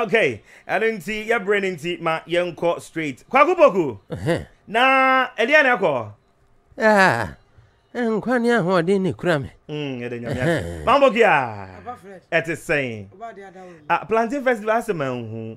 okay ɛno nti yɛbrɛ no nti ma yɛnkɔ straight kwako poku na ɛdeɛ ne ɛkɔ ah, eh, nkwa ne ahoɔden ne kura me mm, ɛde nyame mamboki a ɛte sɛn ah, plantain festival asɛ manhu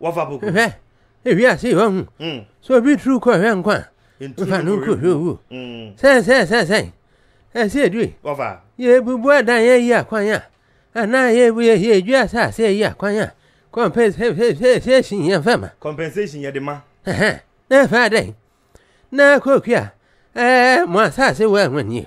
Wafa boko. Hwɛ, ewi ase hɔ hu. Mm. So obi turu kɔ hwɛ nkwa. Nfa no kɔ hwɛ wu. Mm. Sɛ sɛ sɛ sɛ. Ɛsɛ edui. Wafa. Ye bubu adan ye yi akwan a. Ana ye bu ye ye edui asase ye yi akwan a. Compensation ye fa ma. Compensation ye de ma. Ɛhɛ. Na fa dai. Na kokua. Eh, mo asase wa nwani.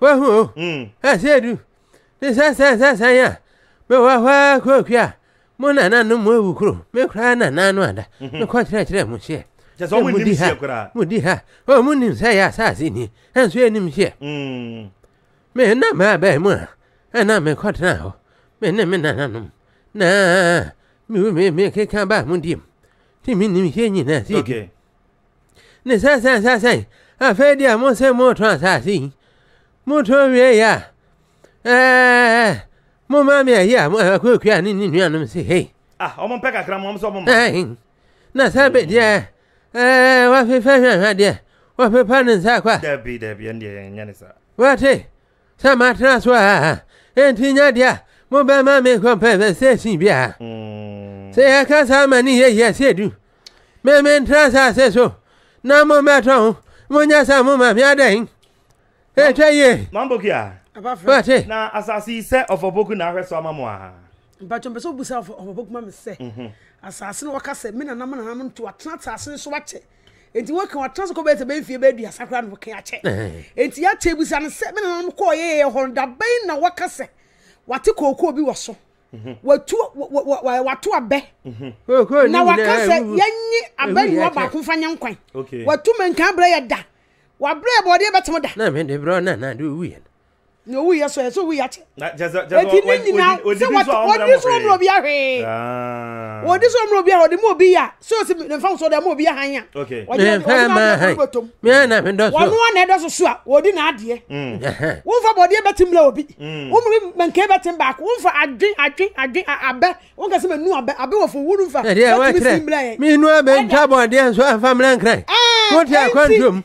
wahu o mm. ɛsɛ du ne sɛsɛsɛsɛn a mewɔ hɔ a kɔɔkua mo nananom mo awu kuro me koraa nana no ada mhm. mekɔ kyerɛkyerɛ mo hyeɛ mudi ha mudi ha ɔ mo nim sɛ yɛ asase ni ɛnso ɛnim hyeɛ mm. me na maabaa mu a ɛna mekɔtena hɔ me ne me nananom na mekeka baa mo diem nti menim hyeɛ nyinaa sɛ ɛdi Ne sɛ sɛ sɛ sɛ afei deɛ mo se moretɔn asase yi motɔn wie yɛ a ɛɛ mo maa mi ayi a mo akuakua ne ne nuanom se hei. ah ɔmo mpɛ kakra mo ɔmo sɛ ɔmo mma. ɛɛ na sɛ bɛ deɛ ɛɛ wafefɛ hwɛhwɛ deɛ wɔpepa ne nsa akɔ a. dabi dabi ɛn deɛ ɛnyɛ ne saa. wate. Sɛ matena so a, enti nyɛ deɛ a mobɛma me compensation biara. Mm. Sɛ yɛka saa ma ne yɛ yɛ sɛ du, me mentra asase so na mommɛtɔ ho, monyɛ sɛ moma me adɛn? Ɛtwa yie. Mampoki a. Bate. Na asase yi sɛ ɔfɔpoku na ahwɛ so ama mo a. Mpatwɔ mpɛ sɛ obusa ɔfɔpoku ma me sɛ, mhm. asase no wɔka sɛ me nana mo nana mo nto atena asase no so akyɛ. Enti wɔka wɔatena so kɔ bɛyɛ sɛ bɛyɛ mfeɛ bɛyɛ aduasa koraa na wɔka akyɛ. Enti yɛakyɛ bisa no sɛ me nananom kɔɔ yɛyɛyɛ hɔ no da bɛn na wɔka sɛ wɔate kookoo bi wɔ so. Mhm. Wɔatu wɔato abɛ. Mhm. Na wɔka sɛ yɛnye abɛ nyiwa baako fa nyɛ nkwan. Wɔatu menkaa berɛ yɛ da. Wɔabrɛ yɛ bɔɔdeɛ bɛtem da. Na mede berɛ na na de owuiɛ no. na owu yɛ so yɛ so owu yɛ akyɛ. na kyɛ sɛ kyɛ sɛ ɔdi ne nyinaa sɛ wɔdi so ɔmmerɛ obi ahwee wɔdi so ɔmmerɛ obi ahwee ɔdi mu obi ya sɛ ɔsi ne nfa so ɔdi mu obi ahan ya ɔdi ɔdi na ɔdi mu tom wɔn wɔn na ɛdɔ so so a wɔdi na adeɛ wɔn fa bɔdeɛ bɛ ti mmerɛ obi wɔn mu bi mɛnkɛ bɛ ti baako wɔn fa adwen adwen adwen abɛ wɔn kɛse mɛ nu abɛ abɛ wɔ fo wɔn fa bɛ ti mi si mmerɛ yɛ mi nu abɛ ntwa bɔdeɛ nso anfa mmerɛ nkran wɔn ti akɔntom.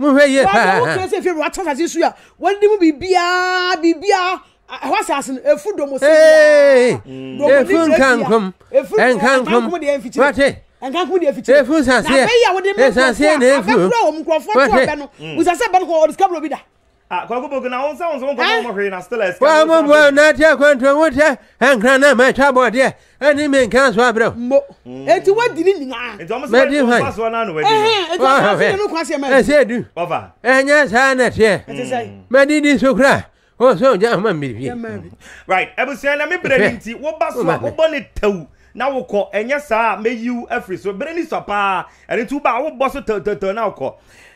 mohwɛ yie paa. wɔn kan sɛ fɛrɛ wɔate asase so a wɔn de mu biribiara biribiara ɛhɔ asase no efu dɔm ose biara efu nkankom nkankom wɔate nkankom deɛ fiti efu nsaseɛ nsaseɛ na efu wɔate wɔate. Wɔammobɔ na ate akwantuo ho sɛ nkra na matwa bɔdeɛ ani me nkra so abrɛ wo. Enti woadi ne nyinaa. Mɛdi hwan? Ɛsɛ du. Ɛnyɛ saa na ɛteɛ. Mɛdi di so koraa. O so gya homa mmiri fie. Right. Abusua na me brɛ ni nti woba so a wobɔ ne tɛw na wokɔ ɛnyɛ saa a mɛyiw afiri so. Berɛ ni sua paa ɛno nti woba a wobɔ so tɛwtɛwtɛw na wokɔ.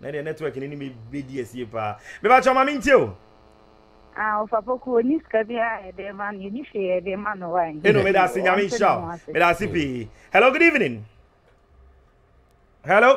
na deɛ network no ne me bɛdi asie paa meba kyɛ ɔma me ntie o Ah, Ofapoku, oni sika bi a ɛde ma no, yɛni hwee ɛde ma no wa. Eno, meda ase, nyame nhyira wo, meda ase pii. Hello, good evening. Hello.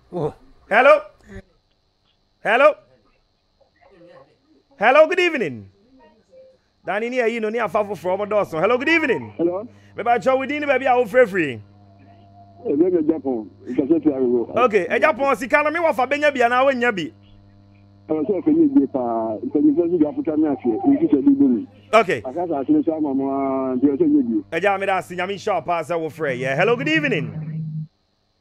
Oh, hello. Hello. Hello, good evening. Dani ni ayi no ni afa foforɔ ɔmo dɔɔso. Hello, good evening. Hello. Bɛba kyɛw wo din ni baabi a wofirefiri. Ɛbɛ bɛ Japan, nkasa ti agogo. Okay, ɛ Japan sika no mi wɔ fa bɛnya bi anaa wɔnya bi. Ɛwɔ sɛ ɔfɛ nyɛ bie paa, mpanyinfoɔ si gya fota mi aseɛ, nti sɛ bi bomi. Okay. Akasa ase no sɛ ama mo aa, nti ɛwɔ sɛ nyɛ bie. Ɛgya mi da ase, nyame nhyɛ ɔpaa sɛ wofrɛ yɛ. Hello, good evening.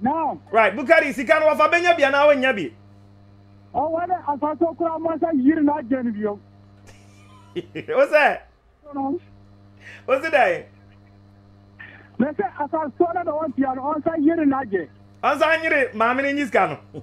Now. Right, Bukari, sika no wafa bɛnya bi anaa ɔnnya bi? Ɔwɔ dɛ afaso koraa mo sɛ yiri na agye no bio. O sɛ? O si dɛ? Mɛ sɛ afaso no na ɔntua no ɔnsa yiri na agye. Ɔnsa nyere maame no nyi sika no.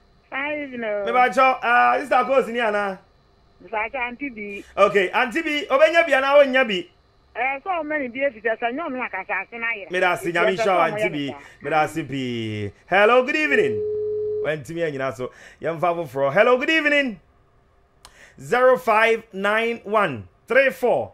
Hi Ibno. Me ba cho, ah, sister Coast ni ana? Mfa cho anti bi. Okay, anti bi, obenya bi ana onnya bi? Eh, so ɔma ni bi efisɛ sɛ nyɛ ɔno na ka asaase no ayera. Me da ase, nyame nhyira wo anti bi. Me da ase pii. Hello, good evening. Wantimi anyina so. Yɛmfa foforɔ. Hello, good evening. 0591 34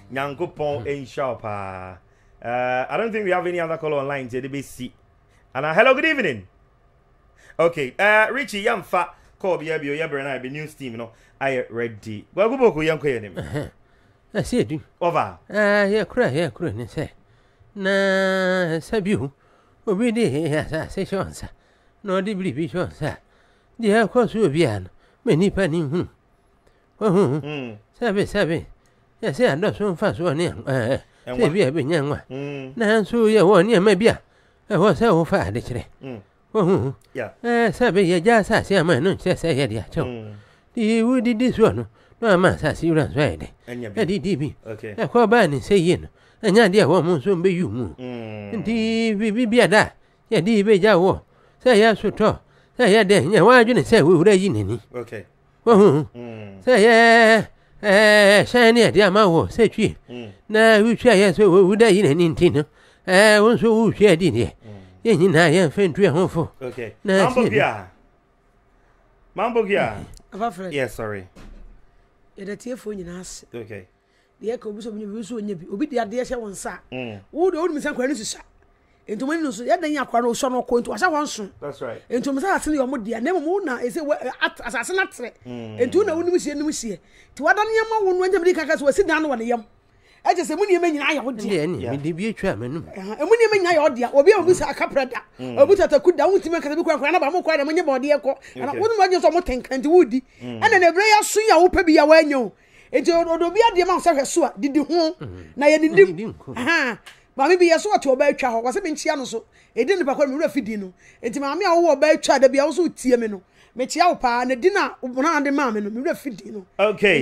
Nyankopɔn nhyira wo paa eh, I don't think we have any other call online nti ɛde bɛsi ana hello good evening okay eh, Richie yɛmfa call biara bio yɛ berɛ no a news team no ayɛ ready Kwaku Boku yɛnkɔ yɛ nim ɛsɛ eh, ɛdu ɔva eh, yɛkora yɛkora ne sɛ na ɛsɛ bio obi de asase hyɛ nsa na ɔde biribi hyɛ nsa a deɛ ɛkɔ so obiara no ma nnipa ne nhunu sɛbi sɛbi yɛsɛ adɔso mfaso wɔ ne sɛ ebi a ɛbɛnya nwa nanso yɛwɔ nneɛma bi a ɛwɔ sɛ wofa ade kyerɛ wohu sɛbi yɛgya asase ama ɛno nkyerɛ sɛ yɛde akyɛw de wodidi soɔ no na ama asase wura nso ayɛ dɛ ɛde di bi ɛkɔ baa ne sɛ yie no ɛnyɛ adeɛ a wɔn nso bɛyi mu nti biribi bi a da yɛde bɛgya woɔ sɛ yɛsotɔ sɛ yɛdɛ nyɛ wɔadwene sɛ wowura yi n'ani wahu mm. sɛ yɛ hyɛn ne ɛde ama wɔ sɛ twi mm. na wotwa yɛ sɛ woda yi n'ani nti no wo nso wotwa adi deɛ yɛ nyinaa yɛmfa ntu ɛho fo na Mambo Gia. Yes, sorry. Yɛda tiefoɔ nyinaa ase. Okay. Deɛ ɛka obi sɛ ɔbɛnya bi, obi nso ɔnya bi. Obi de adeɛ hyɛ wɔn nsa a, wo deɛ wonim sɛ nkwadaa no susua. Nti wɔn ani no so, yɛ dɛn yɛ akwadaa no ɔsua no ɔkɔ, nti wahyɛ wɔn so. Nti wɔn asase no yɛ wɔn dea, na mmom wo na ɛsɛ wɔ asase no atrɛ. Nti wo na wonim hyeɛ nim hyeɛ. Nti wada ne yam ma wo no, ɛnna mede kaka sɛ wasi dan no wɔ ne yam. Ɛkyɛ sɛ emu nneɛma nyinaa yɛ wo dea. Ɛnna ɛne mede bi atwa m'anum. Emu nneɛma nyinaa yɛ wo dea. Obi a obi sa akapra da, obi sa taku da, wo ntumi nkasa bi kura nkwadaa no ba, mo kɔ na mo nyɛ bɔdeɛ kɔ. Ɛnna wo ne mo agye sɛ wɔn tɛnka nti wodi. Ɛnna na ebire yɛ aso yi a wopɛ bi a wɔanya o. Eti ɔde obi adeɛ ma sɛ hwɛ so a didi ho mm-hmm. na yɛ nidim. Maame bi yɛ so ɔte ɔbaa atwa hɔ wɔsɛ mi nkyia no so edi nipa kɔ mi wura fi di no eti maame a ɔwɔ ɔbaa atwa dabi a ɔso tie mi no mi kyia wo paa na di na ɔbɔnna de maame no mi wura fi di no. Okay.